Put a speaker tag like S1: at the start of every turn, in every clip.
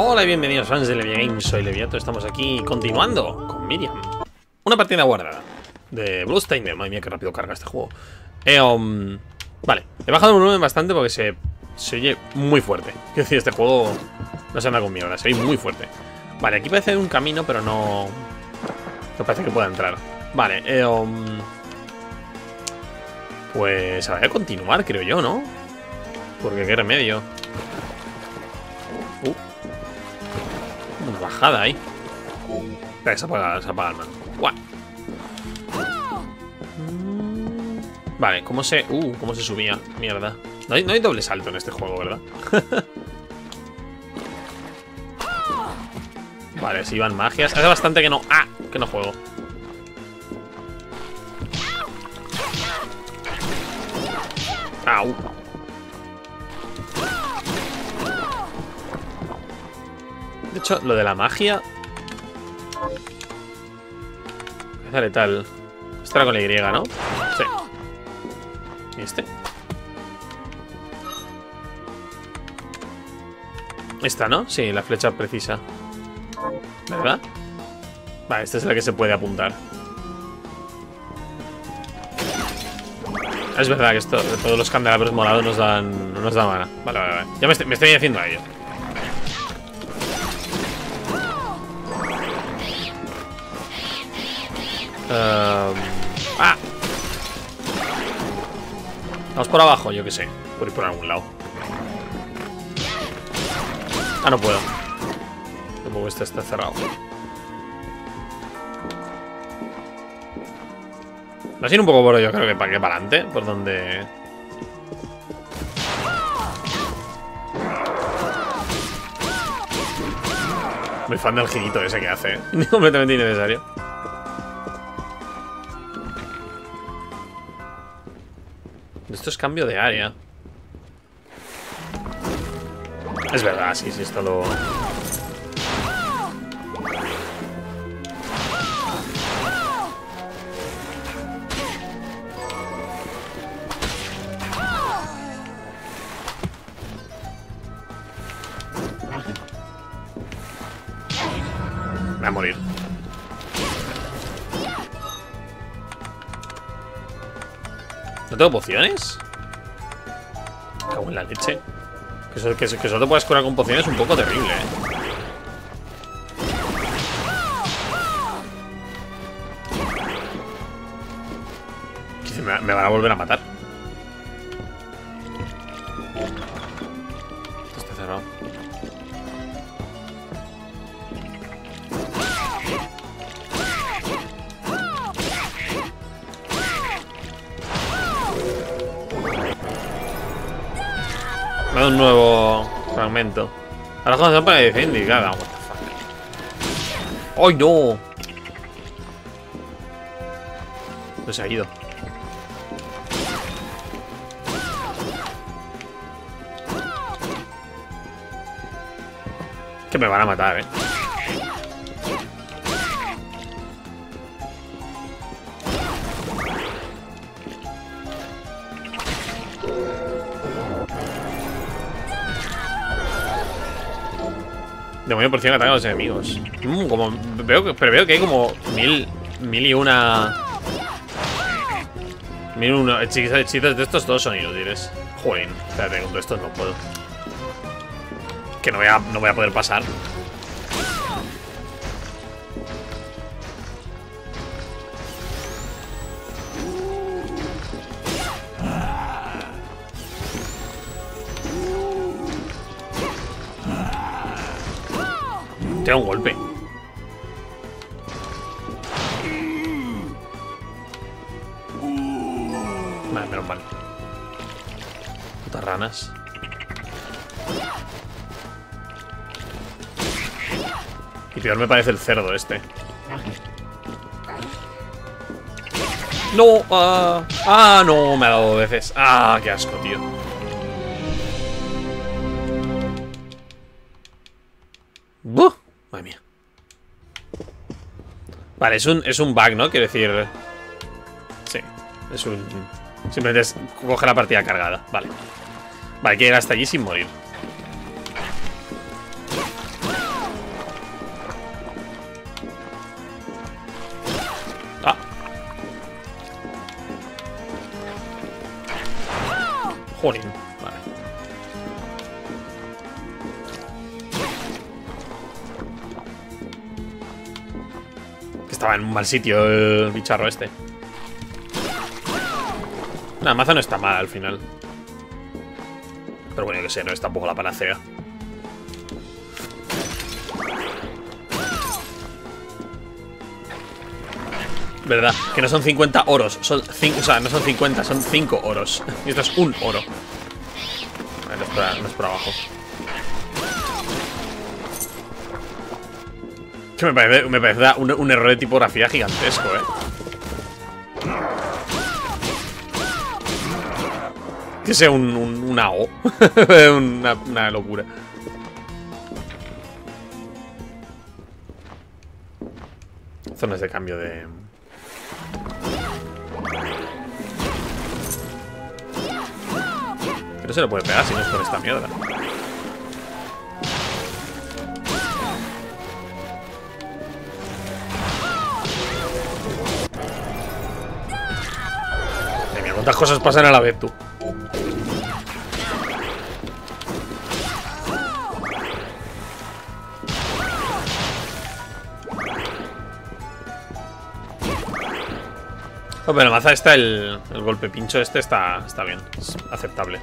S1: Hola y bienvenidos fans de Levia Games, soy Leviato, estamos aquí continuando con Miriam. Una partida guardada de Bloodstained, madre mía qué rápido carga este juego. Eh, um, Vale, he bajado el volumen bastante porque se, se oye muy fuerte. Quiero decir, este juego no se anda conmigo ahora, se oye muy fuerte. Vale, aquí parece un camino pero no... No parece que pueda entrar. Vale, eh, um, Pues habrá que continuar, creo yo, ¿no? Porque qué remedio. Uh. Una bajada ahí. Espera, que se apaga, se apaga el mando. Guau. Vale, ¿cómo se...? Uh, ¿cómo se subía? Mierda. No hay, no hay doble salto en este juego, ¿verdad? vale, si iban magias. Hace bastante que no... ¡Ah! Que no juego. Au. Hecho, lo de la magia... Esa letal. Esto era con la Y, ¿no? Sí. ¿Y este? Esta, ¿no? Sí, la flecha precisa. ¿Verdad? Vale, esta es la que se puede apuntar. Es verdad que esto, todos los candelabros morados nos dan, no nos dan mana. Vale, vale, vale. Ya me estoy, me estoy haciendo a ello. Um, ¡Ah! Vamos por abajo, yo que sé. Por ir por algún lado. Ah, no puedo. Supongo este está cerrado. Va a ser un poco por yo creo que para que para adelante. Por donde... Muy fan del girito ese que hace. ¿eh? Completamente innecesario. Esto es cambio de área. Es verdad, sí, sí, esto lo... tengo pociones? Cago en la leche. Que, solo te puedas curar con pociones es un poco terrible, ¿eh? Me van a volver a matar. Fragmento. A la condición para edición indicada. What the fuck. ¡Ay, no! No se ha ido. Que me van a matar, eh. Demonio por 100 ataca a los enemigos. Mm, como, veo, pero veo que hay como mil, mil y una... Mil y una hechizos, de estos todos son inútiles. Joder, espérate, con estos no puedo. Que no voy a, no voy a poder pasar. Tengo un golpe. Vale, menos mal. Putas ranas. Y peor me parece el cerdo este. No, ah, ah, no, me ha dado veces. Ah, qué asco, tío. Vale, es un, es un bug, ¿no? Quiero decir... Sí, es un... Simplemente es coge la partida cargada. Vale. Vale, hay que ir hasta allí sin morir. Mal sitio el bicharro este. La maza no está mal al final. Pero bueno, que sé, no es tampoco la panacea. ¿Verdad? Que no son 50 oros, son 5, o sea, no son 50, son 5 oros. Y esto es un oro. Vale, no es por, no es por abajo. Que me parece, me parece un, error de tipografía gigantesco, eh. Que sea un, un, una O. una, locura. Zonas de cambio de... Que no se lo puede pegar si no es con esta mierda. Cuántas cosas pasan a la vez, tú. Oh, pero maza está el, el, golpe pincho este está, está bien, es aceptable.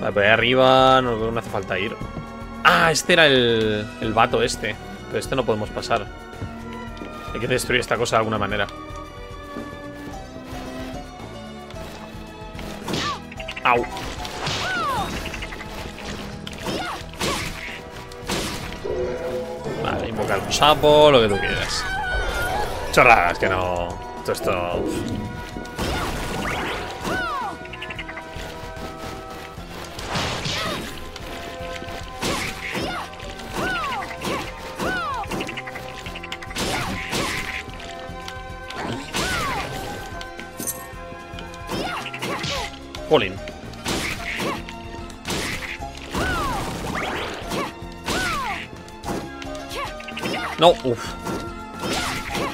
S1: Vale, por ahí arriba no, no hace falta ir. Ah, este era el, el vato este. Pero este no podemos pasar. Hay que destruir esta cosa de alguna manera. Vale, invocar un sapo, lo que tú quieras. Chorradas, que no... Todo esto... No, uff.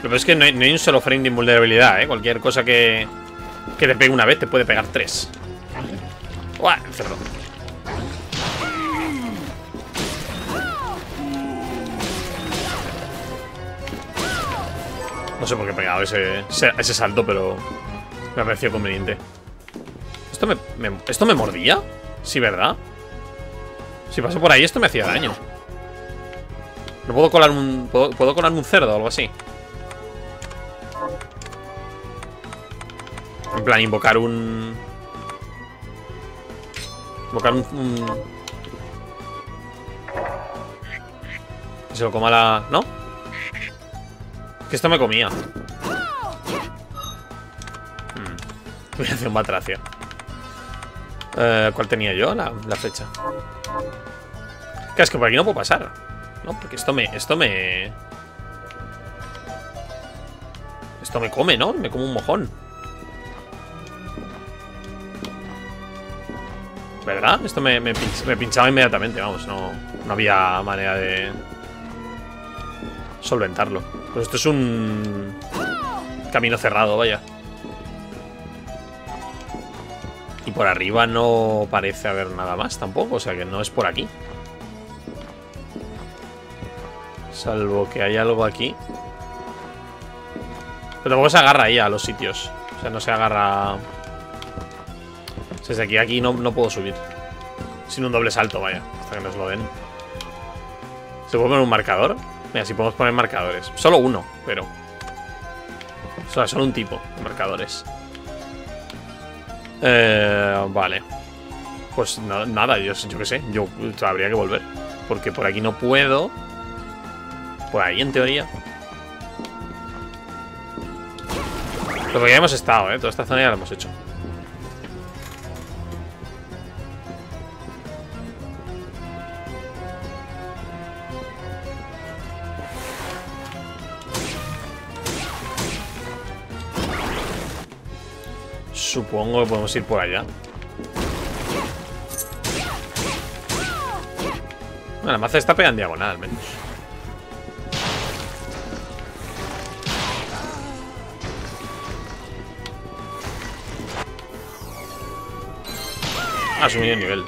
S1: Pero es que no hay, no un solo frame de invulnerabilidad, ¿eh? Cualquier cosa que, que te pegue una vez te puede pegar tres. ¡Uah! Cerdo. No sé por qué he pegado ese, ese, salto, pero me ha parecido conveniente. ¿Esto me, me, ¿Esto me mordía? Sí, ¿verdad? Si paso por ahí, esto me hacía daño. ¿No puedo colar un... ¿Puedo, ¿puedo colar un cerdo o algo así? En plan, invocar un... Invocar un... Que se lo coma la... ¿No? Que esto me comía. Hmm. Voy a hacer un batracio. Eh, ¿Cuál tenía yo? La, la flecha. Que es que por aquí no puedo pasar. No, porque esto me... Esto me... Esto me come, ¿no? Me come un mojón. ¿Verdad? Esto me, me, pinchaba inmediatamente, vamos, no, no había manera de solventarlo. Pues esto es un camino cerrado, vaya. Y por arriba no parece haber nada más tampoco, o sea que no es por aquí. Salvo que hay algo aquí. Pero tampoco se agarra ahí a los sitios. O sea, no se agarra... Desde aquí aquí no, no puedo subir. Sin un doble salto, vaya. Hasta que nos lo den. ¿Se puede poner un marcador? Mira, si podemos poner marcadores. Solo uno, pero... O sea, solo un tipo de marcadores. Eh, vale. Pues nada, yo, yo qué sé. Yo habría que volver. Porque por aquí no puedo. Por ahí, en teoría. Pero ya hemos estado, ¿eh? Toda esta zona ya la hemos hecho. Supongo que podemos ir por allá. Bueno, la maza está pegando en diagonal, al menos. Ha subido el nivel.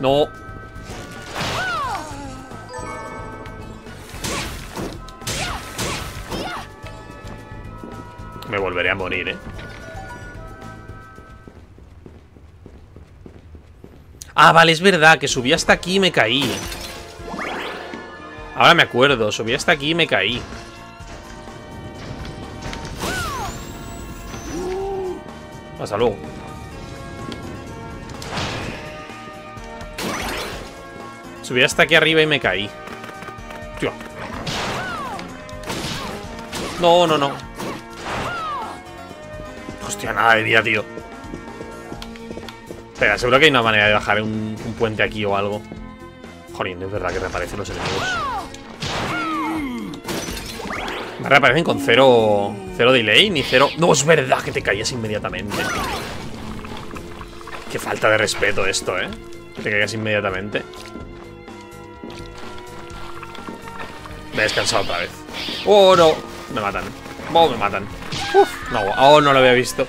S1: No. Me volveré a morir, ¿eh? Ah, vale, es verdad, que subí hasta aquí y me caí. Ahora me acuerdo, subí hasta aquí y me caí. Hasta luego. Subí hasta aquí arriba y me caí. Tío. No, no, no. Hostia, nada de día, tío. Espera, seguro que hay una manera de bajar un, puente aquí o algo. Jolín, es verdad que reaparecen los enemigos. Reaparecen con cero, cero delay ni cero... No, es verdad que te caías inmediatamente. Qué falta de respeto esto, ¿eh? Que te caigas inmediatamente. Me he descansado otra vez. ¡Oh, no! Me matan. ¡Oh, me matan! Uf, no, oh, no lo había visto.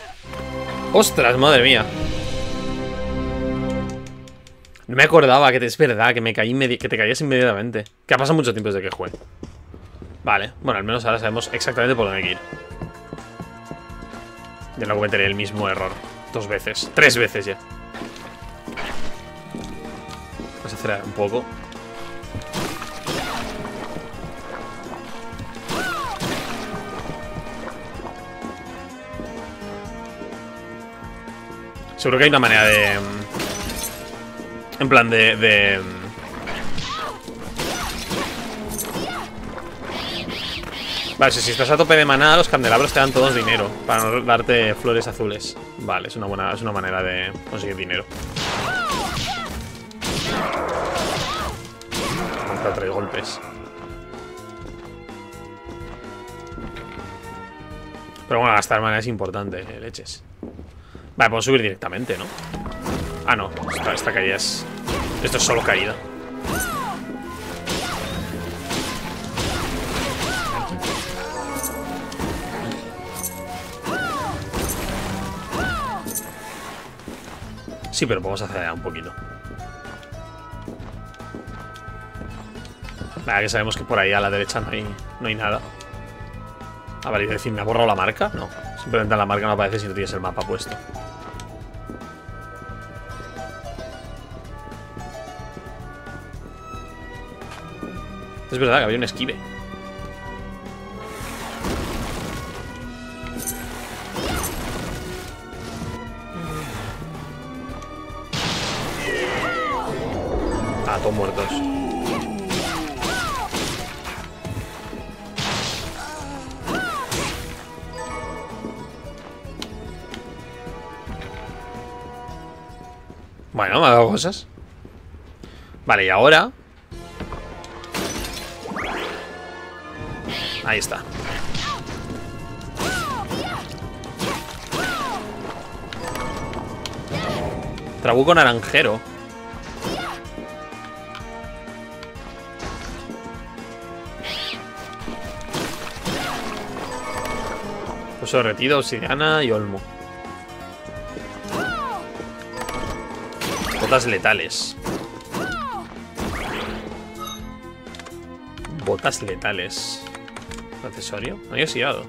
S1: ¡Ostras, madre mía! No me acordaba que es verdad que me caí que te caías inmediatamente. Que ha pasado mucho tiempo desde que jugué. Vale, bueno, al menos ahora sabemos exactamente por dónde hay que ir. Ya no cometeré el mismo error. Dos veces. Tres veces ya. Vamos a acelerar un poco. Seguro que hay una manera de... En plan de... de Vale, si estás a tope de maná, los candelabros te dan todos dinero Para no darte flores azules. Vale, es una buena, es una manera de conseguir dinero. Contra tres golpes. Pero bueno, gastar maná es importante, leches. Vale, puedo subir directamente, ¿no? Ah, no, esta, esta caída es... Esto es solo caída Sí, pero podemos acelerar un poquito. Vale, que sabemos que por ahí a la derecha no hay, no hay nada. Ah, vale, decir, ¿me ha borrado la marca? No, simplemente la marca no aparece si no tienes el mapa puesto. Es verdad que había un esquive. Bueno, me ha dado cosas. Vale, y ahora... Ahí está. Trabuco naranjero. Sorretido, obsidiana y olmo. Botas letales. Botas letales. ¿Accesorio? No hay oxidado.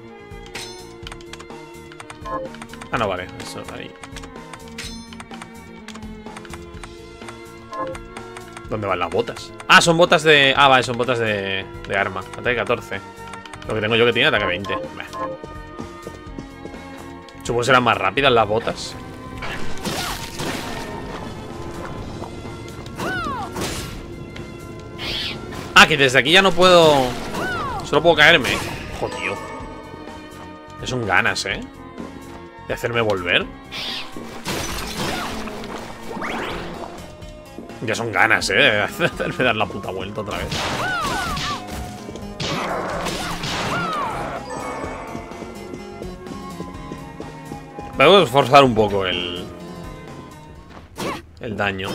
S1: Ah, no, vale. Eso ahí. ¿Dónde van las botas? Ah, son botas de... Ah, vale, son botas de, de arma. Ataque 14. Lo que tengo yo que tiene ataque 20. Supongo que serán más rápidas las botas. Que desde aquí ya no puedo... Solo puedo caerme. Joder. Ya son ganas, ¿eh? De hacerme volver. Ya son ganas, ¿eh? De hacerme dar la puta vuelta otra vez. A forzar un poco el... El daño.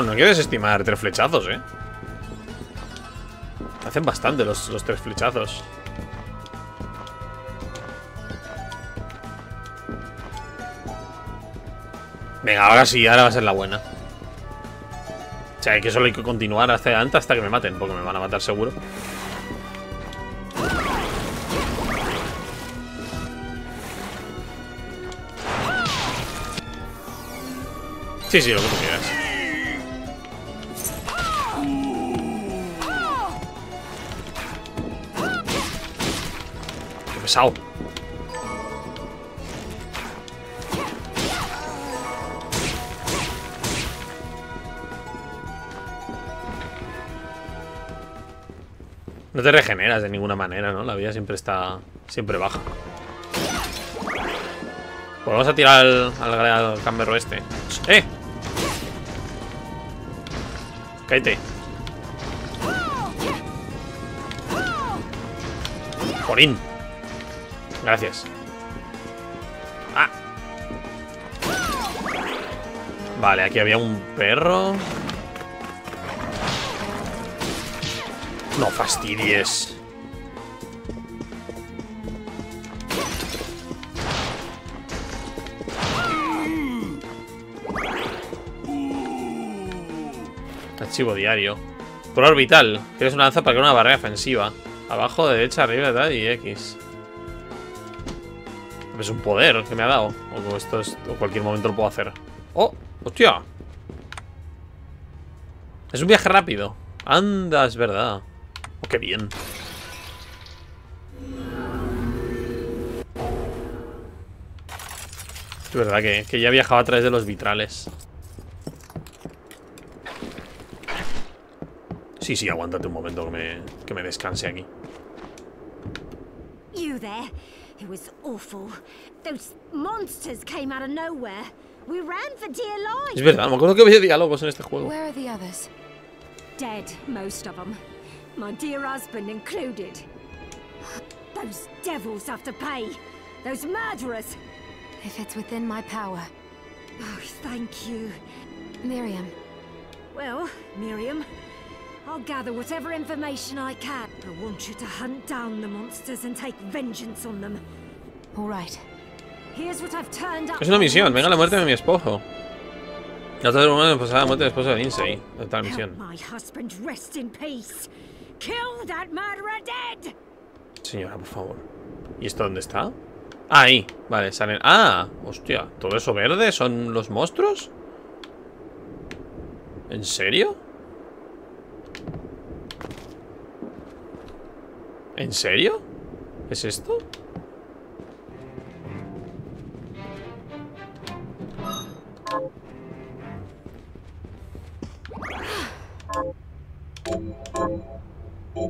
S1: No quiero desestimar tres flechazos, eh. Hacen bastante los, los tres flechazos. Venga, ahora sí, ahora va a ser la buena. O sea, que solo hay que continuar hacia adelante hasta que me maten, porque me van a matar seguro. Sí, sí, lo que tú. Pesado. No te regeneras de ninguna manera, ¿no? La vida siempre está... Siempre baja. Pues vamos a tirar al, al, este. ¡Eh! Cállate. Jorín. Gracias. Ah. Vale, aquí había un perro. No fastidies. Archivo diario. Por orbital. Quieres una lanza para crear una barrera ofensiva. Abajo, derecha, arriba, tal y X. Es un poder que me ha dado. O esto es, o cualquier momento lo puedo hacer. ¡Oh! ¡Hostia! Es un viaje rápido. Anda, es verdad. Oh, qué bien. Es verdad que, que ya viajaba a través de los vitrales. Sí, sí, aguántate un momento que me, que me descanse aquí.
S2: You there? It was awful. Those monsters came out of nowhere. We ran for dear life.
S1: Es verdad, no me acuerdo que había diálogos en este juego.
S3: Where are the others?
S2: Dead, most of them. My dear husband included. Those devils have to pay. Those murderers.
S3: If it's within my power.
S2: Oh, thank you.
S3: Miriam,
S2: Well, Miriam, I'll gather whatever information I can. I want you to hunt down the monsters and take vengeance on them.
S3: all right.
S2: Here's what I've turned up.
S1: Es una misión, venga la muerte de mi esposo. La otra hermana pasada la muerte del esposo de Lindsay. Esta es la
S2: Help
S1: misión.
S2: my husband rest in peace. Kill that murderer dead.
S1: Señora, por favor. ¿Y esto dónde está? Ah, ahí. Vale, salen. Ah, hostia. ¿Todo eso verde son los monstruos? ¿En serio? ¿En serio? ¿Es esto?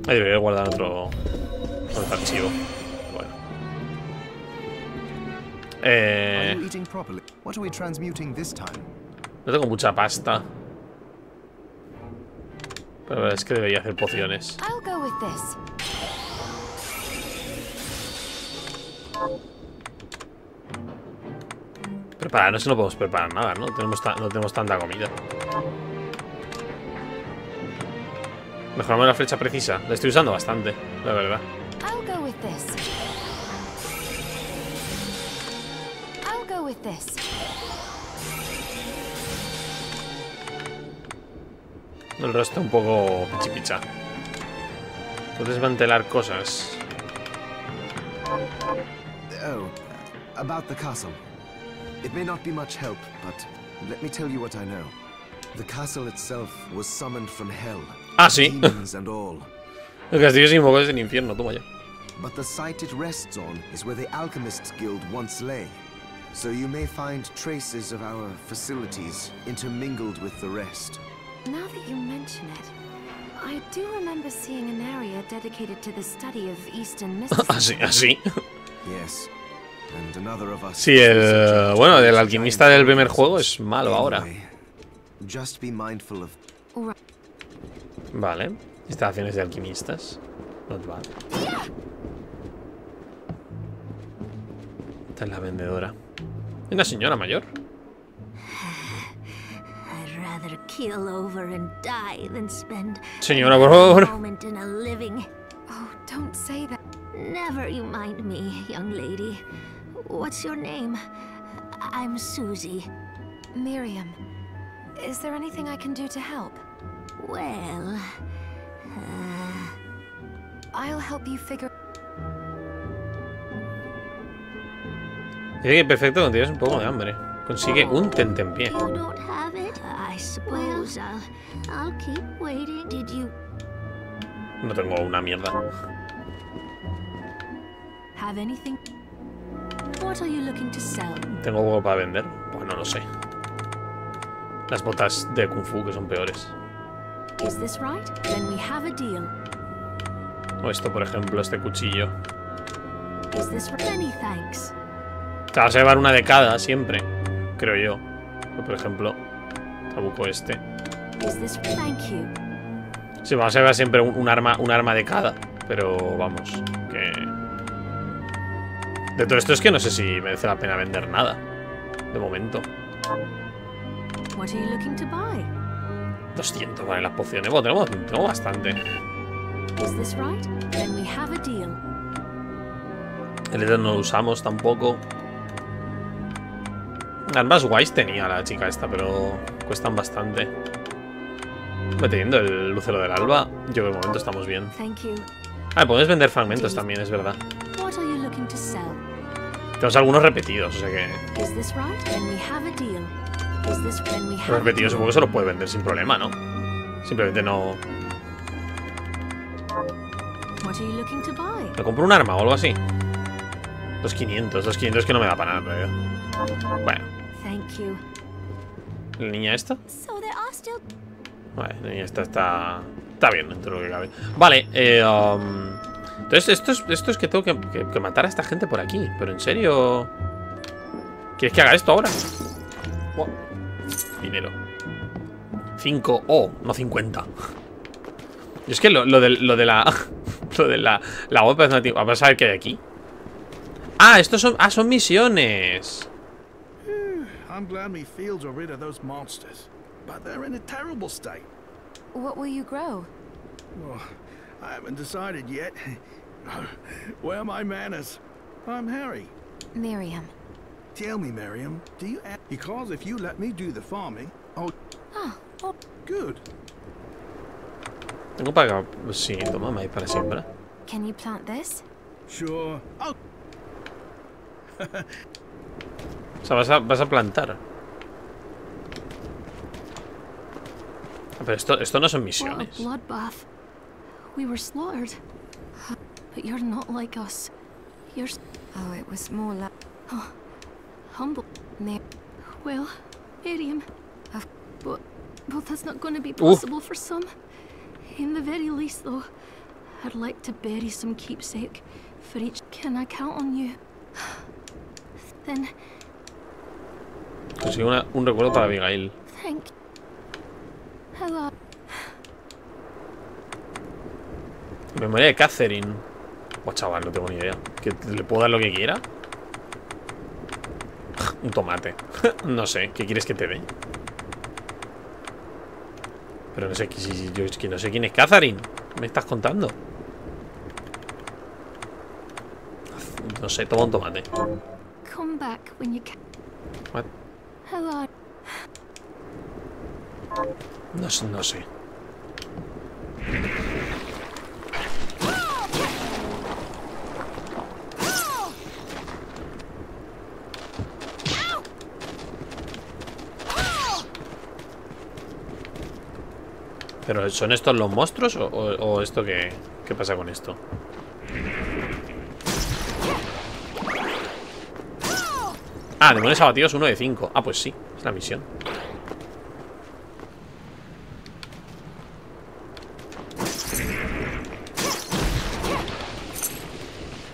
S1: Ahí debería guardar otro, otro archivo. Bueno. Eh, no tengo mucha pasta. La verdad es que debería hacer pociones. Prepararnos no podemos preparar nada, ¿no? Tenemos no tenemos tanta comida. Mejoramos la flecha precisa. La estoy usando bastante, la verdad.
S3: I'll go with this.
S1: El resto un poco pichipicha. Puedes desmantelar cosas.
S4: Oh, about the castle. It may not be much help, but let me tell you what I know. The castle itself was summoned from hell.
S1: Ah, sí.
S4: And all.
S1: El castillo fuego es el infierno, toma ya.
S4: But the site it rests on is where the Alchemists Guild once lay. So you may find traces of our facilities intermingled with the rest.
S3: Now that you mention it, I do remember seeing an area dedicated to the study of Eastern mysticism.
S1: Así, así.
S4: Yes. And another of us.
S1: Sí, el. Bueno, el alquimista del primer juego es malo ahora.
S4: Just be mindful of.
S1: Vale. Instalaciones de alquimistas. Not bad. Esta es la vendedora. ¿Es una señora mayor?
S2: I'd rather keel over and die than spend
S1: Señora, por favor.
S2: a moment in a living.
S3: Oh, don't say that.
S2: Never you mind me, young lady. What's your name? I'm Susie.
S3: Miriam, is there anything I can do to help?
S2: Well, uh,
S3: I'll help you figure.
S1: Dice que perfecto cuando tienes un poco de hambre. Consigue un tentempié.
S2: you don't have it. I suppose I'll, I'll keep waiting. Did you?
S1: No tengo una mierda.
S3: Have anything? What are you looking to sell?
S1: ¿Tengo algo para vender? Pues no lo sé. Las botas de Kung Fu que son peores.
S3: Is this right? Then we have a deal.
S1: O esto, por ejemplo, este cuchillo.
S3: Is this right? Many thanks.
S1: Te vas a llevar una de cada siempre. Creo yo. Por ejemplo, trabuco este. Sí, vamos a llevar siempre un, un arma, un arma de cada. Pero vamos, que. De todo esto es que no sé si merece la pena vender nada. De momento.
S3: What are you looking to buy?
S1: 200 vale las pociones. Bueno, tenemos, tenemos bastante. El Ether no lo usamos tampoco. Armas guays tenía la chica esta, pero cuestan bastante. Hombre, Teniendo el lucero del alba, yo creo que de momento estamos bien. Ah, puedes vender fragmentos también, es verdad. Tenemos algunos repetidos, o sea que... Los repetidos supongo que se los puede vender sin problema, ¿no? Simplemente no... ¿Me compro un arma o algo así? Los 500, los 500 que no me da para nada, pero... Bueno,
S3: Thank you.
S1: ¿la niña esta? Vale, la niña esta está... Está bien dentro de lo que cabe. Vale, eh... um, Entonces esto es, esto es que tengo que, que- que matar a esta gente por aquí. Pero en serio... ¿Quieres que haga esto ahora? Dinero. 5 o, no 50. Y es que lo, lo de, lo de la... Lo de la... La web Vamos a ver qué hay aquí. Ah, estos son... Ah, son misiones.
S5: I'm glad me fields are rid of those monsters, but they're in a terrible state.
S3: What will you grow?
S5: Well, I haven't decided yet. Where are my manners? I'm Harry.
S3: Miriam.
S5: Tell me, Miriam, do you a- because if you let me do the farming, oh,
S3: Ah, oh,
S5: good.
S1: Tengo para... Sí, toma, maíz para siempre.
S3: can you plant this?
S5: Sure. Oh,
S1: O sea, vas a, vas a plantar. Pero esto, esto no son misiones.
S6: bloodbath. We were slaughtered. But you're not like us. You're
S3: Oh, it was more like
S6: humble.
S3: Mir
S6: Well, Miriam.
S3: Of-
S6: But, but that's not going to be possible for some. In the very least, though, I'd like to bury some keepsake for each. Can I count on you? Then,
S1: Consigo una- un recuerdo para Abigail. Memoria de Catherine. Buah, chaval, no tengo ni idea. ¿Que ¿Le puedo dar lo que quiera? Un tomate. no sé, ¿qué quieres que te dé? Pero no sé, si- si- yo es que no sé quién es Catherine. ¿Me estás contando? No sé, toma un tomate.
S6: Come back when you can.
S1: What? No, no sé. ¿Pero son estos los monstruos o, esto qué, qué pasa con esto? Ah, abatidos 1 de 5 Ah, pues sí, es la misión.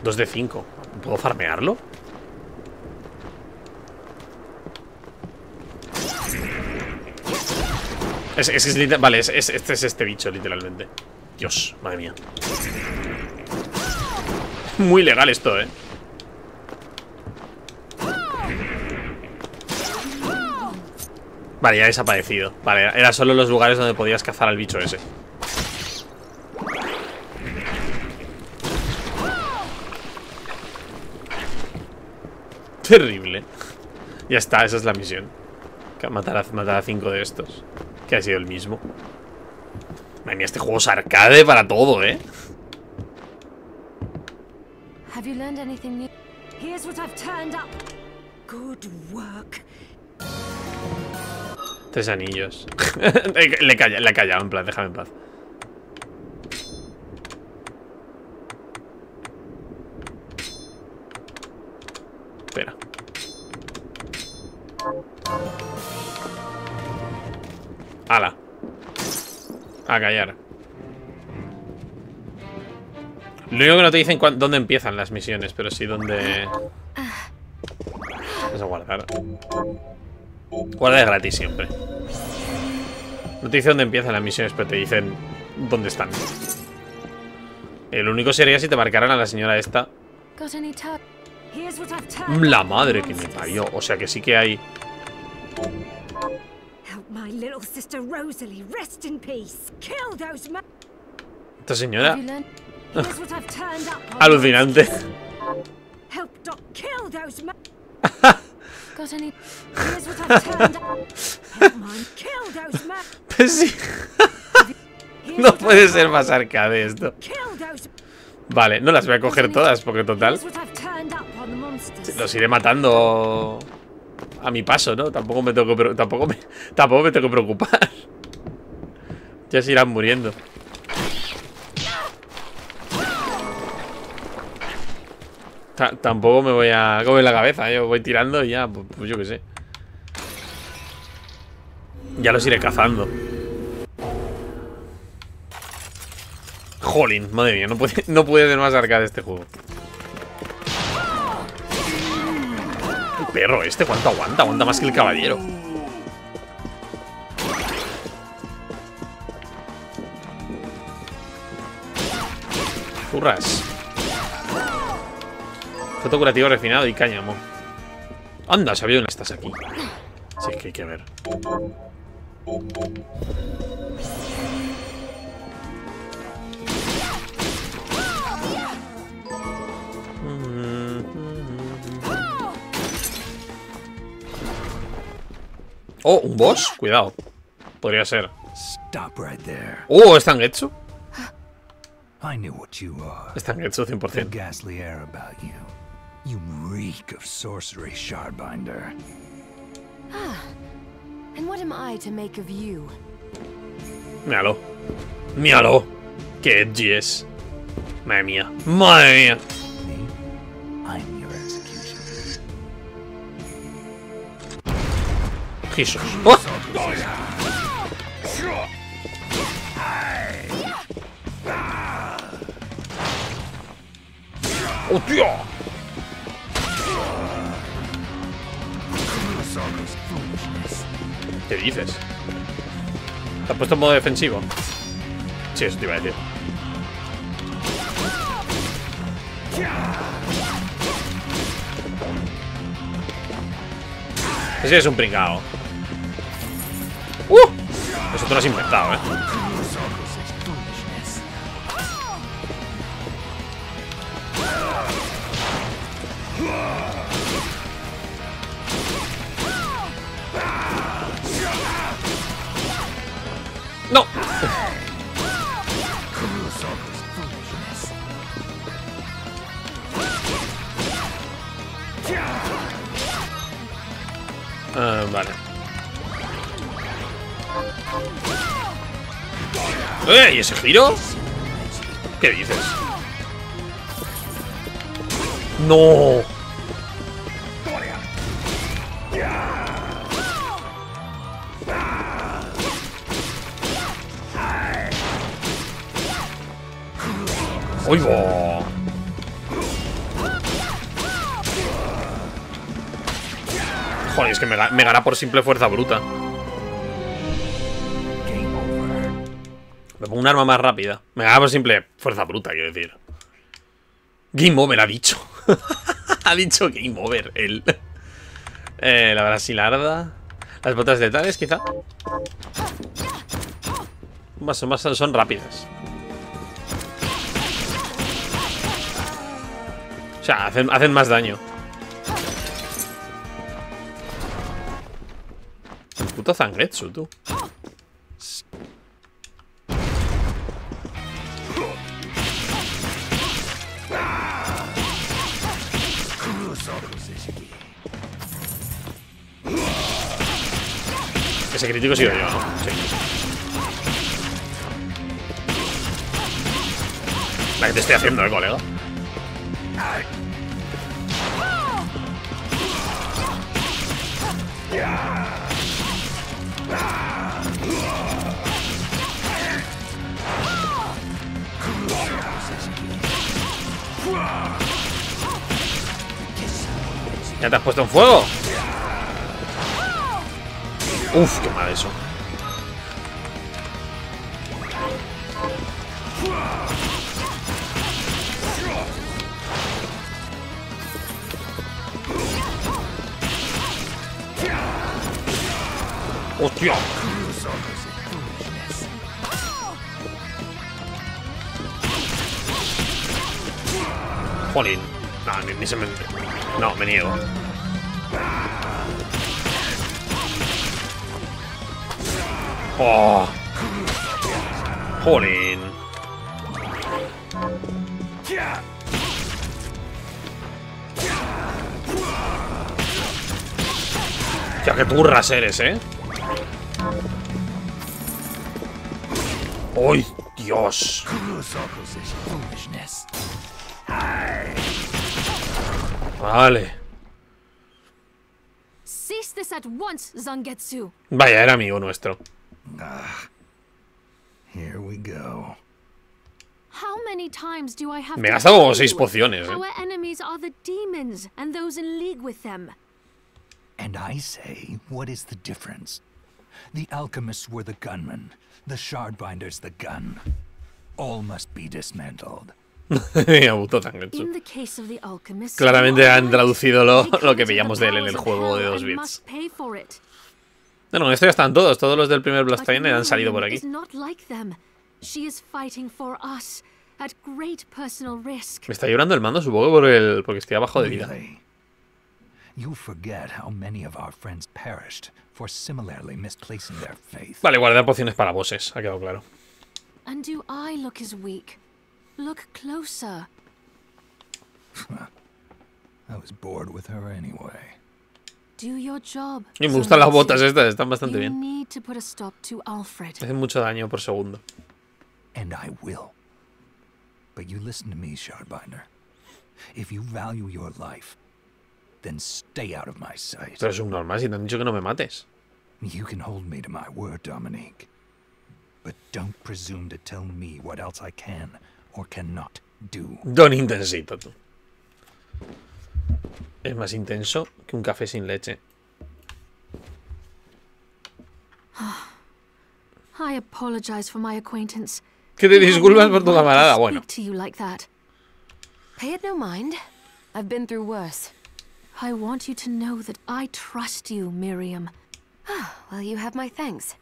S1: Dos de 5 ¿Puedo farmearlo? Es, es, es vale, es- este es este bicho, literalmente. Dios, madre mía. Muy legal esto, eh Vale, ya ha desaparecido. Vale, era solo los lugares donde podías cazar al bicho ese. Terrible. Ya está, esa es la misión. Matar a, matar cinco de estos. Que ha sido el mismo. Madre mía, este juego es arcade para todo, ¿eh?
S2: Have you learned anything new?
S7: Here's what I've turned up. Good work.
S1: Tres anillos. le, he callado, en plan, déjame en paz. Espera. ¡Hala! A callar. Lo único que no te dicen dónde empiezan las misiones, pero sí dónde... Vamos a guardar. Guarda de gratis siempre. No te dice dónde empiezan las misiones, pero te dicen dónde están. El único sería si te marcaran a la señora esta. La madre que me parió. O sea que sí que hay. Esta señora. Alucinante. Pues sí. no puede ser más arcade esto. Vale, no las voy a coger todas porque total los iré matando a mi paso, ¿no? Tampoco me tengo que tampoco me tampoco me tengo que preocupar. ya se irán muriendo. Tampoco me voy a comer la cabeza, yo voy tirando y ya, pues, pues yo qué sé. Ya los iré cazando. Jolín, madre mía, no puede, no puede ser más arcade este juego. El perro este, ¿cuánto aguanta? Aguanta más que el caballero. Zurras. Foto curativo refinado y cáñamo. Anda, sabía dónde estás aquí. Sí, que hay que ver. Oh, un boss. Cuidado. Podría ser. Oh, ¿es Tangetsu? Es Tangetsu 100%. You reek of sorcery, Shardbinder.
S2: Ah, and what am I to make of you?
S1: Míralo. Míralo. Qué edgy es. Madre mía. Madre mía. I'm your executioner. Jesus. Oh. ¡Oh, ¿Qué dices? ¿Te has puesto en modo defensivo? Sí, eso te iba a decir. Ese es un pringao. ¡Uh! Eso te lo has inventado, ¿eh? No. Uh, vale. ¡Eh! ¿Y ese giro? ¿Qué dices? ¡No! ¡Uy, Joder, es que me, gana por simple fuerza bruta. Me pongo un arma más rápida. Me gana por simple fuerza bruta, quiero decir. Game over ha dicho. ha dicho game over, él. Eh, la brasilarda. Las botas letales, quizá. Más, más son rápidas. Sea, hacen, hacen más daño. Puto Zangetsu, tú. Ese crítico he sido yo, ¿no? Sí. La que te estoy haciendo, eh, colega. ¿Ya te has puesto en fuego? Uf, qué mal eso. ¡Hostia! Jolín. No, ni, ni se me... No, me niego. Oh. Jolín. Ya que turras eres, ¿eh? ¡Ay, Dios! Vale.
S2: Cease this at once, Zangetsu.
S1: Vaya, era amigo nuestro.
S5: Here we go.
S2: How many times do I have
S1: Me he
S2: to
S1: gastado como
S2: tell
S1: seis
S2: you?
S1: pociones, eh.
S2: The
S8: alchemists were the gunmen, the shardbinders the gun. All must be dismantled.
S1: Me gustó Zangetsu.
S2: In the case of the alchemists,
S1: Claramente han traducido lo, lo que veíamos de él en el juego de
S2: hell
S1: 2
S2: and
S1: bits. No, no, en esto ya están todos. Todos los del primer Bloodstained han salido por aquí.
S2: is not like them. She is fighting for us at great personal risk.
S1: Me está llorando el mando, supongo, por el, porque estoy abajo de vida.
S8: You forget how many of our friends perished for similarly misplacing their faith.
S1: Vale, guardar pociones para bosses, ha quedado claro.
S2: And do I look as weak? Look closer.
S8: I was bored with her anyway.
S2: Do your job.
S1: Y me gustan las
S2: Zangetsu.
S1: botas estas, están bastante
S2: You
S1: bien.
S2: need to put a stop to Alfred.
S1: Hacen mucho daño por segundo.
S8: And I will. But you listen to me, Shardbinder. If you value your life, then stay out of my sight.
S1: Pero es un normal, si te han dicho que no me mates.
S8: You can hold me to my word, Dominique. But don't presume to tell me what else I can or cannot do.
S1: Don intensito, tú. Es más intenso que un café sin leche.
S2: I apologize for my acquaintance.
S1: Que te disculpas por tu
S2: right to
S1: camarada. Bueno,
S2: you like that.
S3: Pay it no mind. I've been through worse.
S2: I want you to know that I trust you, Miriam.
S3: Ah, well, you have my thanks.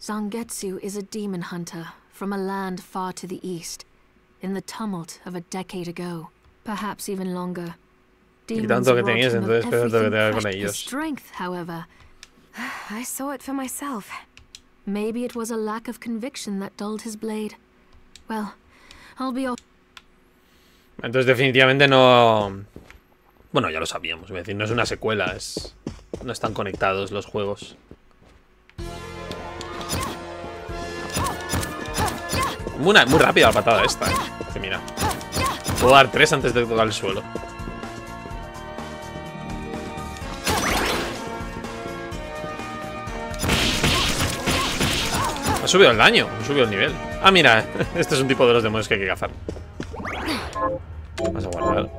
S2: Zangetsu is a demon hunter from a land far to the east, in the tumult of a decade ago, perhaps even longer. Demons
S1: tanto que
S2: robbed
S1: tenías,
S2: him of
S1: entonces,
S2: everything
S1: te hagas con
S2: precious.
S1: ellos.
S2: Strength, however, ah,
S3: I saw it for myself.
S2: maybe it was a lack of conviction that dulled his blade. Well, I'll be off.
S1: entonces definitivamente no... Bueno, ya lo sabíamos. Es decir, no es una secuela. No están conectados los juegos. Muy rápida la patada esta, eh. Que mira. Puedo dar tres antes de tocar el suelo. Ha subido el daño, ha subido el nivel. Ah, mira, este es un tipo de los demonios que hay que cazar. Vamos a guardar.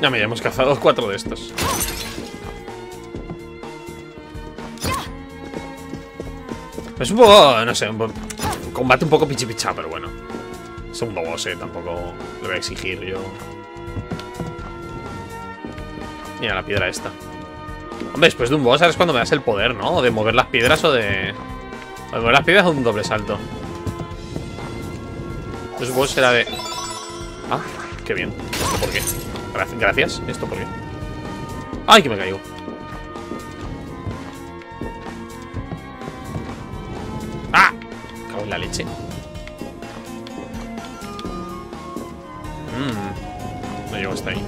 S1: Ya me hemos cazado cuatro de estos. Es un poco, no sé, un, po- un combate un poco pichipichá, pero bueno. Segundo boss, eh, tampoco lo voy a exigir yo. Mira la piedra esta. Hombre, después de un boss, ahora es cuando me das el poder, ¿no? O de mover las piedras o de... De mover las piedras o un doble salto. Entonces boss era de... Ah, qué bien. ¿Esto por qué? Gracias. ¿Esto por qué? ¡Ay, que me caigo! ¡Ah! Cago en la leche. Mmm. No llego hasta ahí.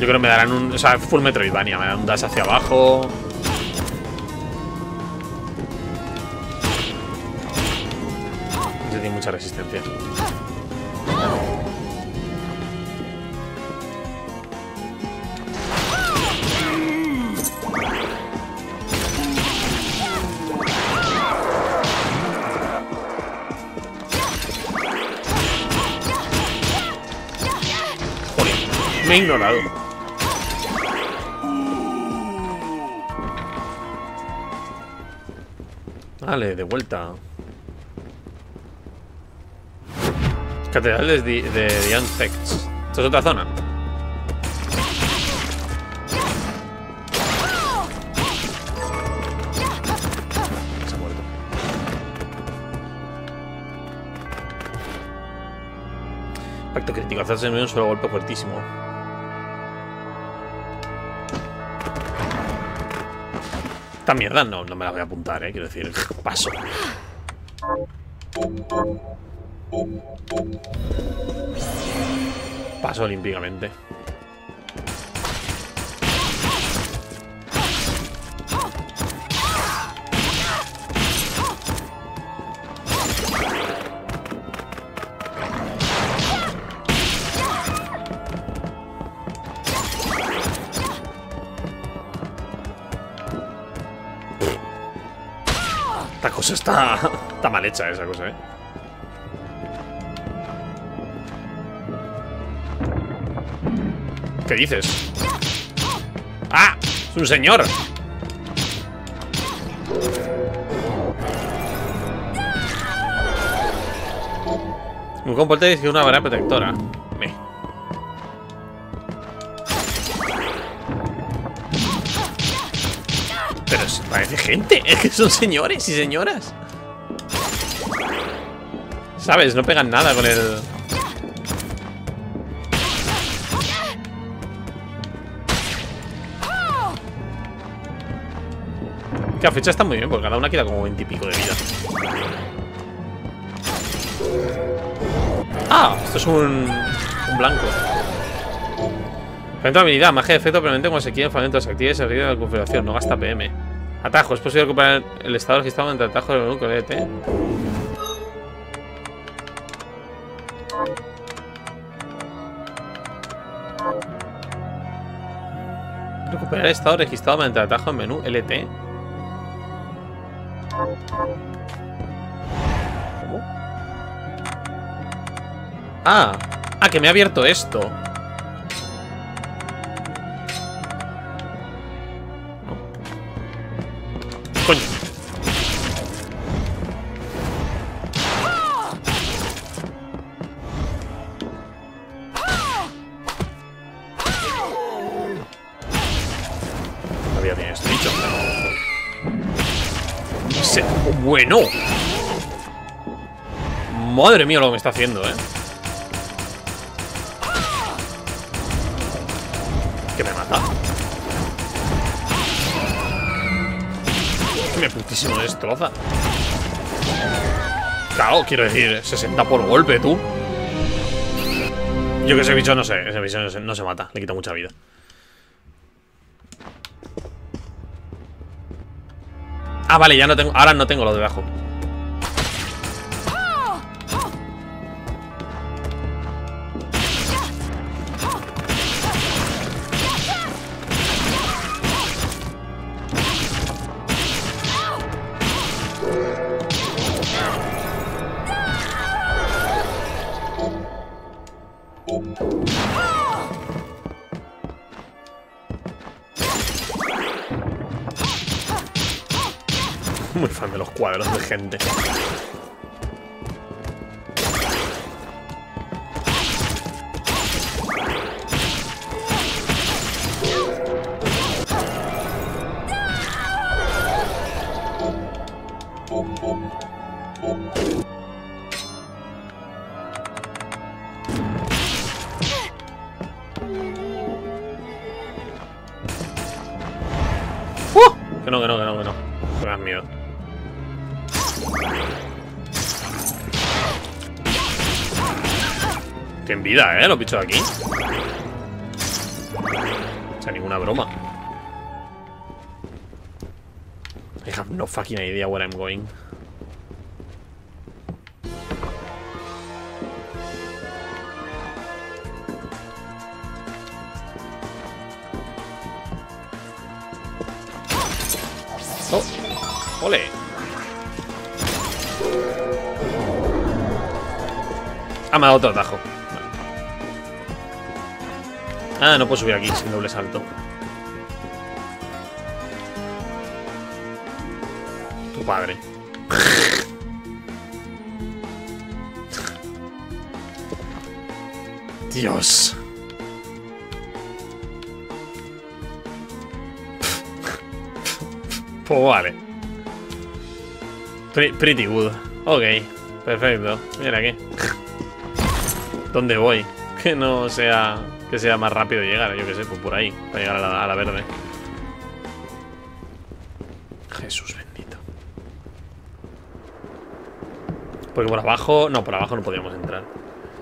S1: Yo creo que me darán un... O sea, full Metroidvania. Me darán un dash hacia abajo. Ese tiene mucha resistencia. Me he ignorado. Vale, de vuelta. Catedrales de, de. ¿Esto es otra zona? Se ha muerto. Pacto crítico. Hacerse un solo golpe fuertísimo. Esta mierda no, no me la voy a apuntar, eh. Quiero decir, paso. Paso olímpicamente. Está, está mal hecha, esa cosa, eh. ¿Qué dices? ¡Ah! ¡Es un señor! Un comporte y una vara protectora. Pero si parece gente, es que son señores y señoras. ¿Sabes? No pegan nada con el... Que a fecha está muy bien, porque cada una queda como 20 y pico de vida. Ah, esto es un, un blanco. Fragmento de habilidad, magia de efecto permanente cuando se quiere fragmento se activa y se ríe de la configuración, no gasta PM. Atajo, es posible recuperar el estado registrado entre atajo del menú con ET. Recuperar el estado registrado mediante atajo en menú LT. ¿Cómo? Ah, ah, que me ha abierto esto. Madre mía lo que me está haciendo, eh. Que me mata. Que me putísimo destroza. Claro, quiero decir, 60 por golpe, tú. Yo que ese bicho no sé, ese bicho no se, no se mata, le quita mucha vida. Ah, vale, ya no tengo. Ahora no tengo lo de abajo. Muy vida, ¿eh? Los bichos de aquí. O sea, ninguna broma. I have no fucking idea where I'm going. Oh, ole. Ah, me ha dado otro atajo. Ah, no puedo subir aquí sin doble salto. Tu padre. Dios. Pues vale. Pre- pretty good. Ok, perfecto. Mira aquí. ¿Dónde voy? Que no sea. Que sea más rápido llegar, yo que sé, pues por ahí. Para llegar a la, verde. Jesús bendito. Porque por abajo. No, por abajo no podíamos entrar.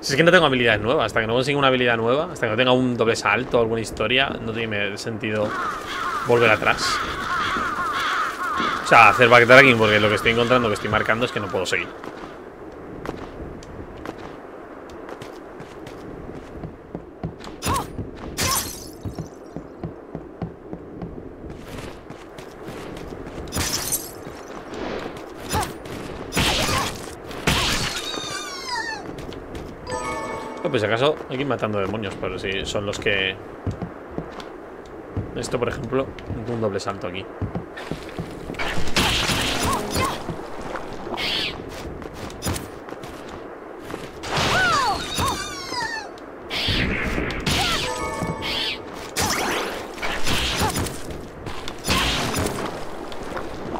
S1: Si es que no tengo habilidades nuevas. Hasta que no consiga una habilidad nueva, hasta que no tenga un doble salto o alguna historia, no tiene sentido volver atrás. O sea, hacer backtracking porque lo que estoy encontrando, que estoy marcando es que no puedo seguir. Si acaso hay que ir matando demonios, pero si son los que... Esto, por ejemplo, un doble salto aquí.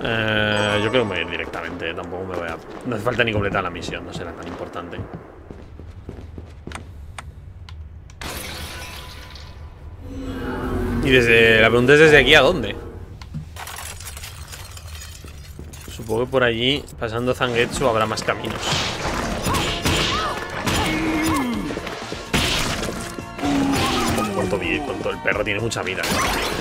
S1: Eh, yo creo que directamente. Tampoco me voy a. No hace falta ni completar la misión, no será tan importante. Y desde. La pregunta es desde aquí a dónde. Supongo que por allí, pasando Zangetsu, habrá más caminos. Cuánto, cuánto- el perro tiene mucha vida. ¿eh?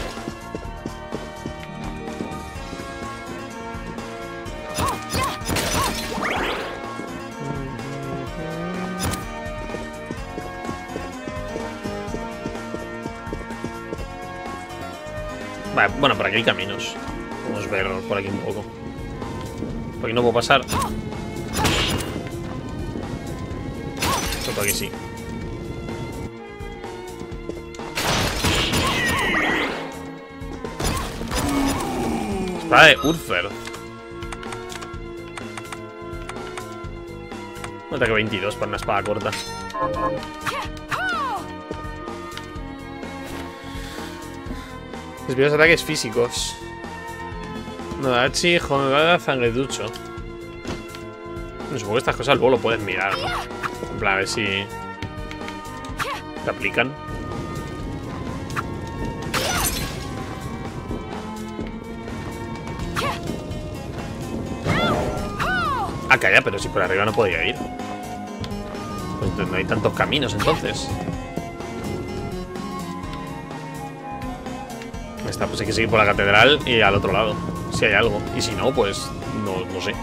S1: Aquí hay caminos. Vamos a ver por aquí un poco. Por aquí no puedo pasar. Pero por aquí sí. Espada de Urfer. Un ataque 22 para una espada corta. Desvíos ataques físicos. Nodachi, Honogada, Zangreducho. Supongo que estas cosas luego lo puedes mirar, ¿no? En plan, a ver si... Te aplican. Ah, calla, pero si por arriba no podía ir. Pues no hay tantos caminos, entonces. Pues hay que seguir por la catedral y al otro lado. Si hay algo. Y si no, pues no, no sé.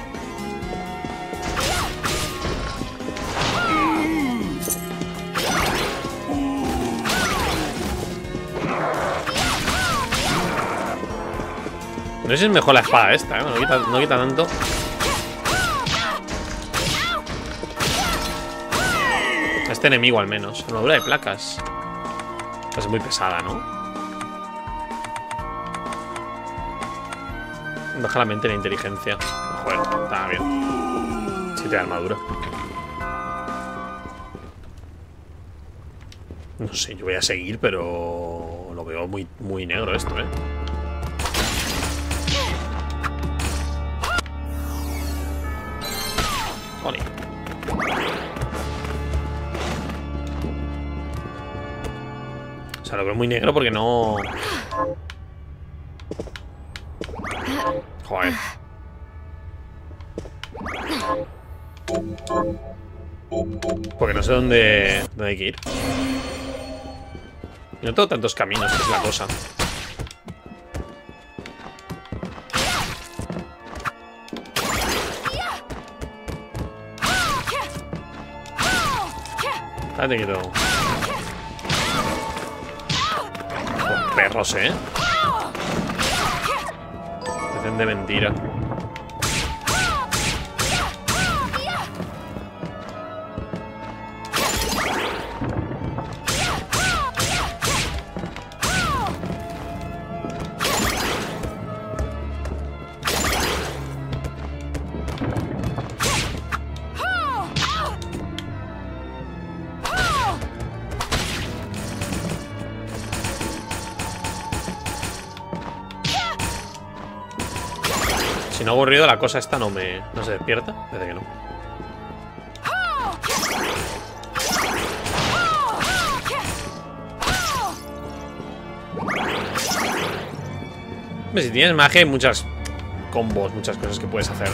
S1: No sé si es mejor la espada esta, ¿eh? No quita, no quita tanto. Este enemigo al menos. Armadura de placas. Es muy pesada, ¿no? Baja la mente la inteligencia. Joder, está bien. 7 de armadura. No sé, yo voy a seguir, pero lo veo muy, muy negro esto, ¿eh? O sea, lo veo muy negro porque no... Porque no sé dónde, dónde hay que ir. No tengo tantos caminos, es la cosa. Date quieto. Con perros, ¿eh? Hacen de mentira. Aburrido, la cosa esta no me... ¿No se despierta? Parece que no. Si tienes magia hay muchas combos, muchas cosas que puedes hacer.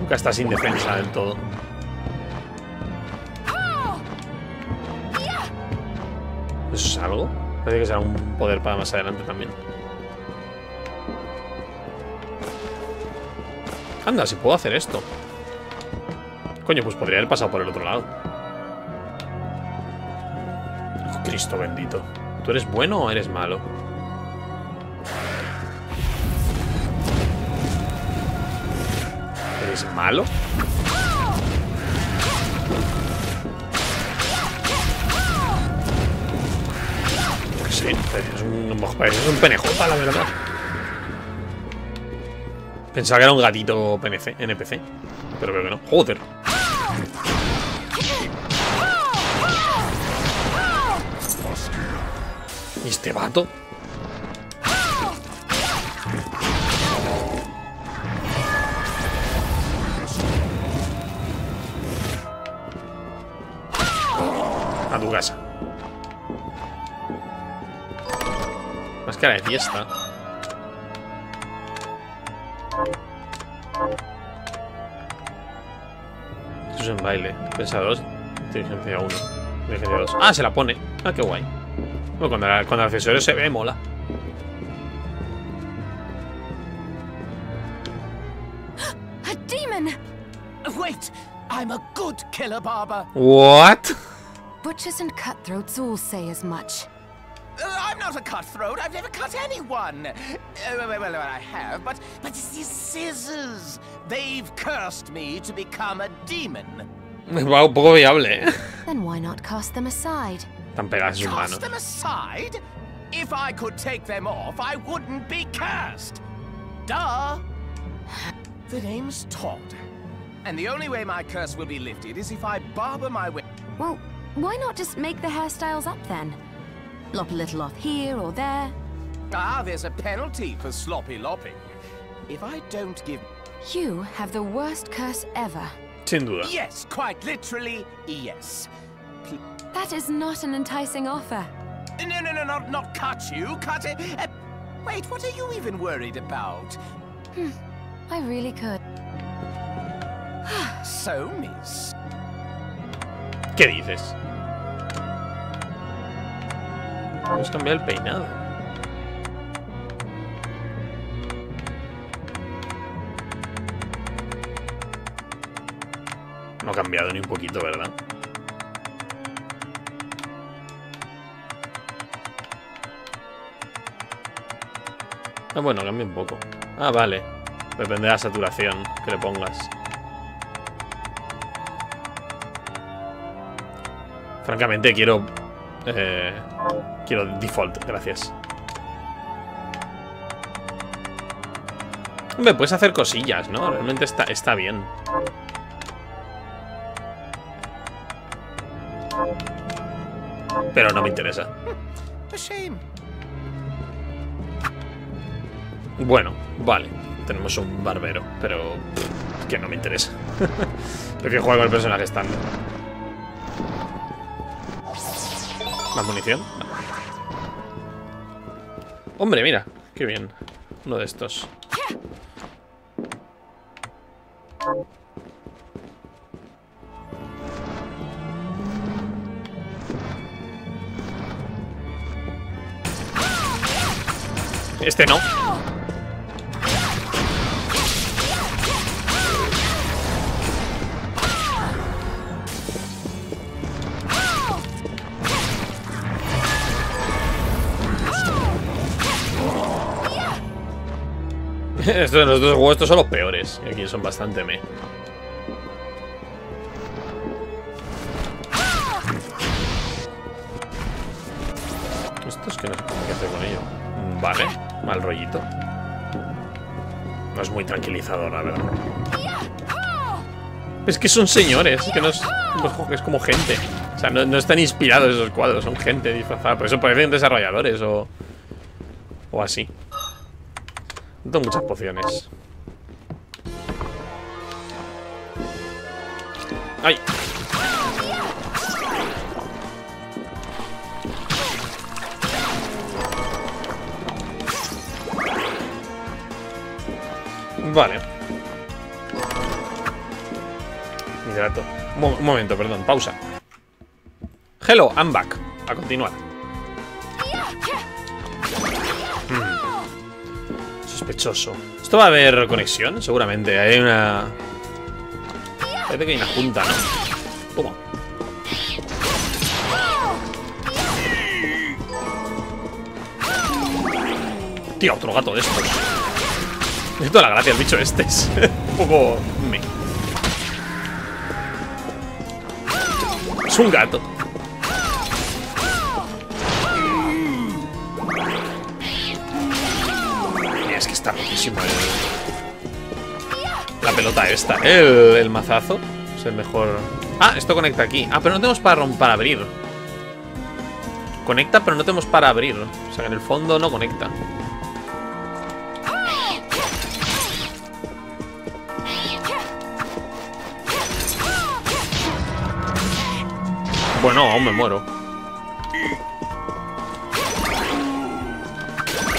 S1: Nunca estás sin defensa del todo. Parece que será un poder para más adelante también. Anda, si puedo hacer esto. Coño, pues podría haber pasado por el otro lado. Oh, Cristo bendito. ¿Tú eres bueno o eres malo? ¿Eres malo? Sí, es un, es un penejota, la verdad. Pensaba que era un gatito PNC, NPC. Pero creo que no. Joder. ¿Y este vato? A tu casa. Más cara de fiesta. Esto es en baile. Defensa 2, inteligencia 1. Inteligencia 2. Ah, se la pone. Ah, qué guay. Bueno, cuando, cuando el accesorio se ve, mola.
S6: A demon!
S9: Wait! I'm a good killer, Barber.
S1: What?
S3: Butchers and cutthroats all say as much.
S9: I'm not a cutthroat. I've never cut anyone. Uh, well, well, well, I have, but but it's these scissors. They've cursed me to become a demon.
S1: Va un poco viable.
S3: Then why not cast them aside?
S1: Tan pegadas sus
S9: Cast
S1: manos.
S9: them aside? If I could take them off, I wouldn't be cursed. Duh. The name's Todd. And the only way my curse will be lifted is if I barber my way.
S3: Well, why not just make the hairstyles up then? Lop a little off here or there.
S9: Ah, there's a penalty for sloppy lopping. If I don't give.
S3: You have the worst curse ever.
S1: Sin duda.
S9: Yes, quite literally, yes. Pl-
S3: That is not an enticing offer.
S9: No, no, no, not, not cut you, cut it. Uh, wait, what are you even worried about?
S3: Hmm, I really could.
S9: So, miss.
S1: ¿Qué dices? Puedes cambiar el peinado. No ha cambiado ni un poquito, ¿verdad? Ah, bueno, cambia un poco. Ah, vale. Depende de la saturación que le pongas. Francamente, quiero... eh, quiero default, gracias. Hombre, puedes hacer cosillas, ¿no? Realmente está, está bien. Pero no me interesa. Bueno, vale. Tenemos un barbero, pero... que no me interesa. Prefiero jugar con el personaje estándar. Más munición. Hombre, mira. Qué bien. Uno de estos. Este no. Estos, los dos juegos estos son los peores. Y aquí son bastante me. Estos que no sé qué hacer con ello. Vale, mal rollito. No es muy tranquilizador, la verdad. Es que son señores, es que no es, es como gente. O sea, no, no, están inspirados esos cuadros, son gente disfrazada. Por eso parecen desarrolladores o, o así. Tengo muchas pociones. ¡Ay! Vale. Hidrato. Un momento, perdón, pausa. Hello, I'm back. A continuar. ¿Esto va a haber conexión? Seguramente. Hay una... Parece que hay una junta, ¿no? Toma. Tío, otro gato de estos. Necesito la gracia el bicho este. Es un poco... Me. Es un gato. El... La pelota esta. El, el mazazo. Es el mejor... Ah, esto conecta aquí. Ah, pero no tenemos para, para abrir. Conecta, pero no tenemos para abrir. O sea, que en el fondo no conecta. Bueno, aún me muero.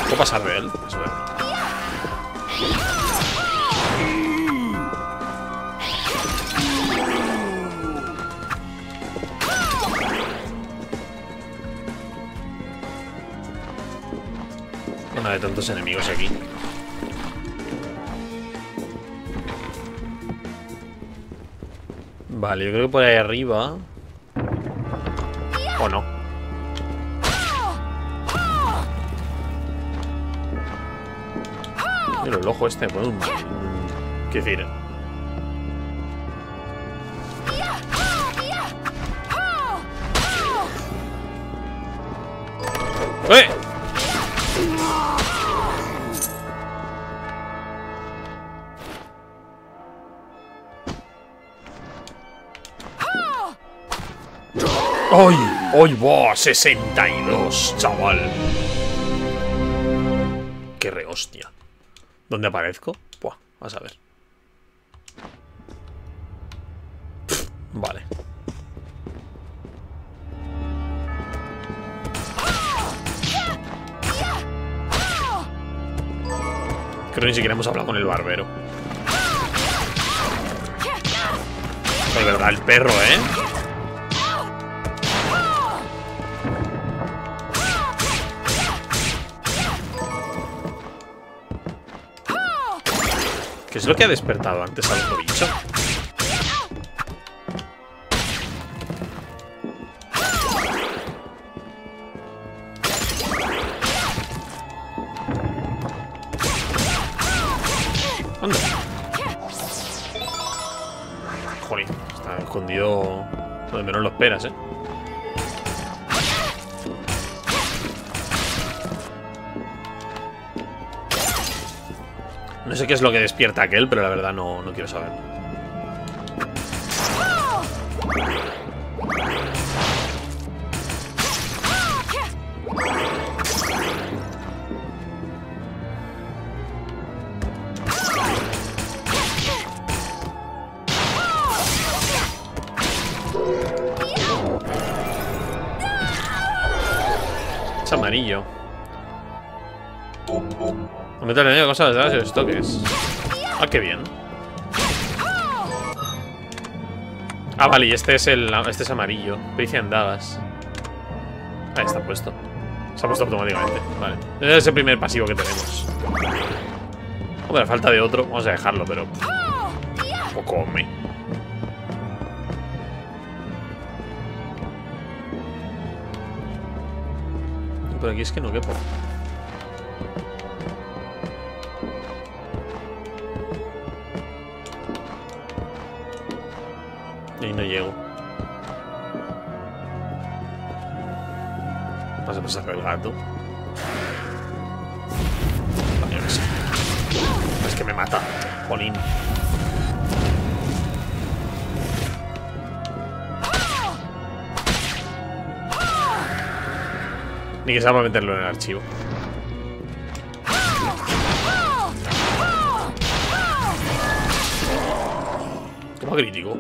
S1: ¿Puedo pasar de él? Hay tantos enemigos aquí. Vale, yo creo que por ahí arriba ¿O no? Mira, el ojo este pone un... ¿Qué decir? ¡Eh! ¡Ay! ¡Ay, va! 62, chaval. Qué rehostia. ¿Dónde aparezco? Buah, vas a ver. Vale. Creo que ni siquiera hemos hablado con el barbero. De verdad, el perro, ¿eh? ¿Qué es lo que ha despertado antes al otro bicho? Anda. Joder, está escondido donde menos lo esperas, ¿eh? qué es lo que despierta aquel, pero la verdad no, no quiero saber. Amarillo. Aumenta el daño de cosas de los estoques. Ah, qué bien. Ah, vale, y este es el. Este es amarillo. Pericia en dagas. Ahí está puesto. Se ha puesto automáticamente. Vale. Ese es el primer pasivo que tenemos. Hombre, falta de otro. Vamos a dejarlo, pero. Poco hombre. Por aquí es que no quepo. No llego. Vas a pasar el gato. Es que me mata. Jolín. Ni que sea para meterlo en el archivo. Crítico.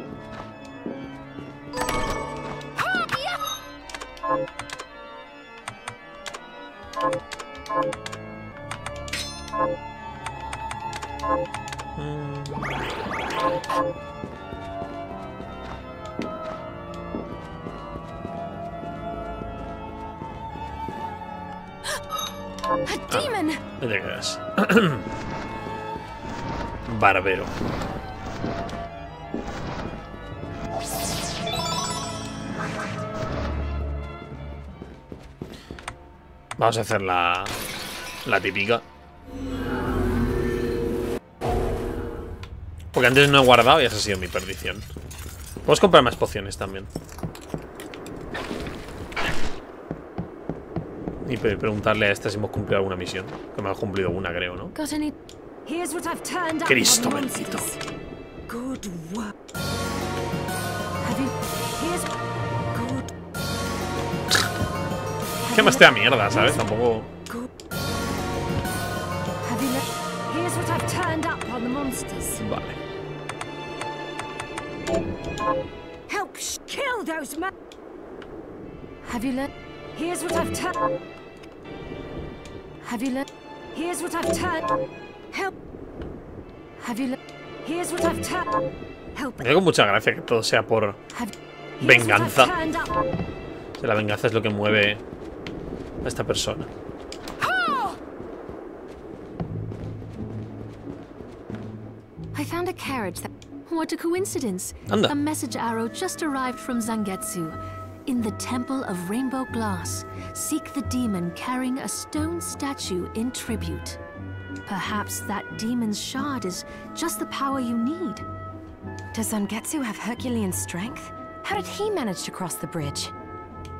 S1: Barbero. Vamos a hacer la, la típica. Porque antes no he guardado y esa ha sido mi perdición. Podemos comprar más pociones también. Y preguntarle a esta si hemos cumplido alguna misión. Que me ha cumplido una, creo, ¿no?
S3: Got any.
S7: Here's what I've turned up
S1: Cristo
S7: on the
S1: bendito.
S7: monsters. Good work. Have you... Here's... Good...
S1: Que más te da mierda, ¿sabes? Tampoco...
S7: Have you le- Here's what I've turned up on the monsters.
S1: Vale.
S7: Help kill those ma...
S3: Have you learned?
S7: Here's what I've turned...
S3: Have you learned?
S7: Here's what I've turned... Help...
S3: Have you?
S7: Here's what I've turned... Help...
S1: Me da con mucha gracia que todo sea por
S3: Have
S7: Here's what I've
S1: venganza. O sea, la venganza es lo que mueve a esta persona.
S2: I found a carriage that. What a coincidence!
S1: Anda.
S2: A message arrow just arrived from Zangetsu. In the Temple of Rainbow Glass, seek the demon carrying a stone statue in tribute. Perhaps that demon's shard is just the power you need.
S3: Does Zangetsu have Herculean strength? How did he manage to cross the bridge?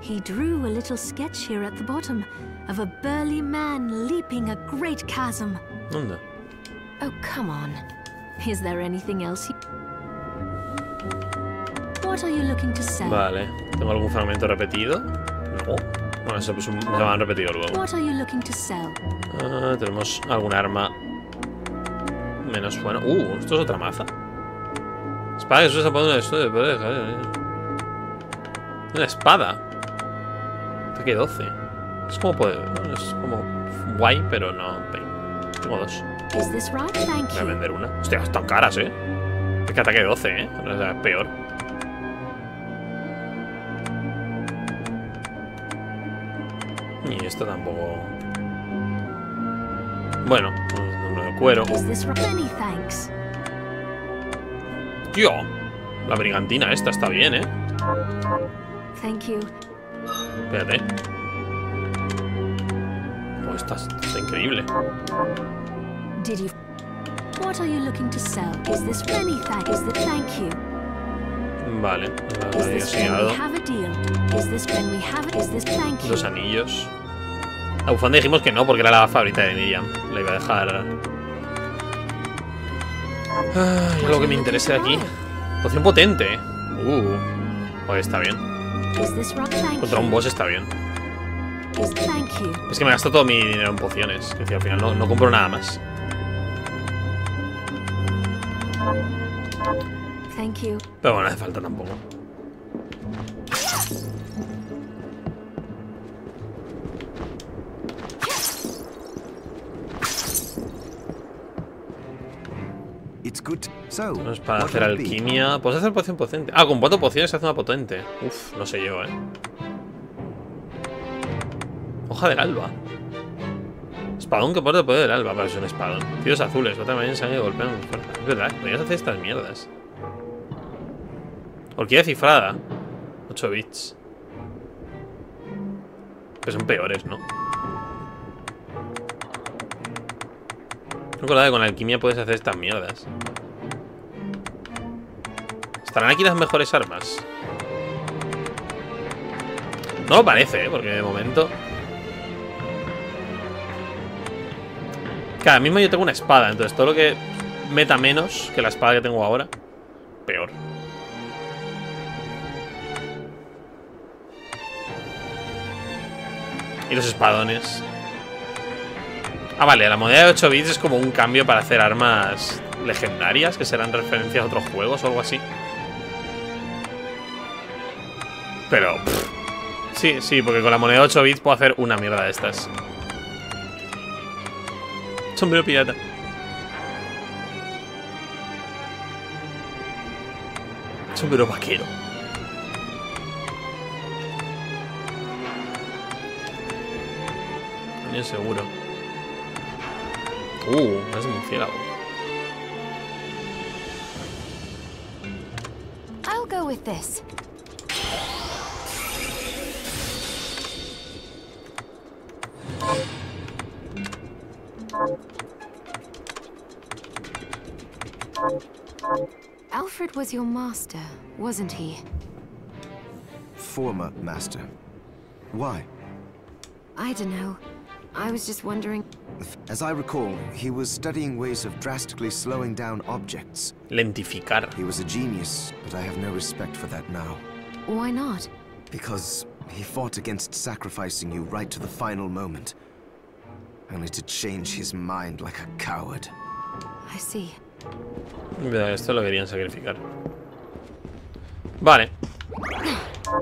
S2: He drew a little sketch here at the bottom of a burly man leaping a great chasm.
S1: Anda.
S3: Oh, come on.
S2: Is there anything else you... What are you looking to sell?
S1: Vale. ¿Tengo algún fragmento repetido? No. Bueno, eso pues, un- me han repetido luego. Ah, tenemos algún arma menos buena. Uh, esto es otra maza. Espada que se usa para una de espada. Ataque 12. Es como poder. bueno, es como guay, pero no. Tengo dos. Voy a vender una. Hostia, están caras, eh. Es que ataque 12, eh. O sea, es peor. Y esto tampoco. Bueno, pues, uno de cuero. Tío, la brigantina esta está bien, eh.
S2: Thank you.
S1: Espérate. Oh, esta está increíble. Vale? Dos anillos. La bufanda dijimos que no, porque era la favorita de Miriam. La iba a dejar. Ay, algo que me interese de aquí. Poción potente. Uh. Pues está bien. Contra un boss está bien. Es que me gasto todo mi dinero en pociones. Decía, al final no, no compro nada más. Pero bueno, no hace falta tampoco. No es para hacer alquimia. Puedes hacer poción potente. Ah, con cuatro pociones se hace una potente. Uf, no sé yo, eh. Hoja del alba. Espadón que porta el poder del alba. Pero es un espadón. Tíos azules. Otra manera sangre golpean con fuerza. Es verdad, podrías hacer estas mierdas. Orquídea cifrada. 8 bits. Que son peores, ¿no? Recordaba que con alquimia puedes hacer estas mierdas. ¿Estarán aquí las mejores armas? No parece, ¿eh? Porque de momento... Cada mismo yo tengo una espada, entonces todo lo que meta menos que la espada que tengo ahora, peor. Y los espadones. Ah, vale, la moneda de 8 bits es como un cambio para hacer armas legendarias que serán referencias a otros juegos o algo así. Pero... pff, sí, sí, porque con la moneda de 8 bits puedo hacer una mierda de estas. Sombrero pirata. Sombrero vaquero. Coño, seguro. Uh, es murciélago.
S3: I'll go with this. Was your master, wasn't he?
S4: Former master. Why?
S3: I don't know. I was just wondering.
S4: As I recall, he was studying ways of drastically slowing down objects.
S1: Lentificar.
S4: He was a genius, but I have no respect for that now.
S3: Why not?
S4: Because he fought against sacrificing you right to the final moment. Only to change his mind like a coward.
S3: I see.
S1: Esto lo querían sacrificar. Vale.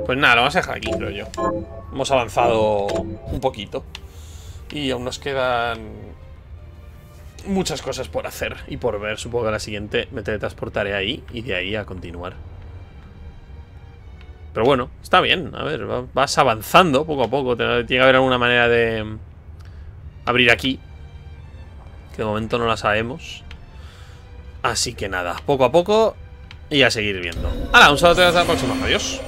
S1: Pues nada, lo vamos a dejar aquí, creo yo. Hemos avanzado un poquito. Y aún nos quedan muchas cosas por hacer y por ver. Supongo que la siguiente me teletransportaré ahí y de ahí a continuar. Pero bueno, está bien. A ver, va- vas avanzando poco a poco. Tiene que haber alguna manera de abrir aquí. Que de momento no la sabemos. Así que nada, poco a poco y a seguir viendo. ¡Hala! Un saludo y hasta la próxima. Adiós.